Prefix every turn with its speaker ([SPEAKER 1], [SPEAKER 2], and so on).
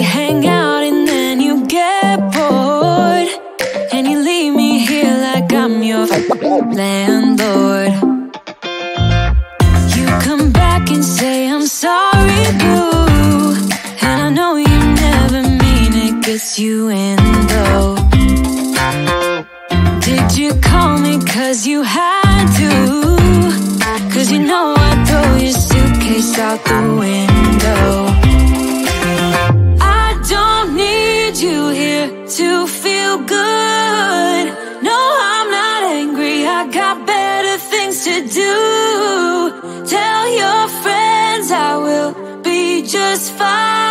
[SPEAKER 1] Hang out and then you get bored. And you leave me here like I'm your landlord. You come back and say I'm sorry, boo. And I know you never mean it, Guess you in though Did you call me cause you had to? Cause you know I throw your suitcase out the window. Do. Tell your friends I will be just fine.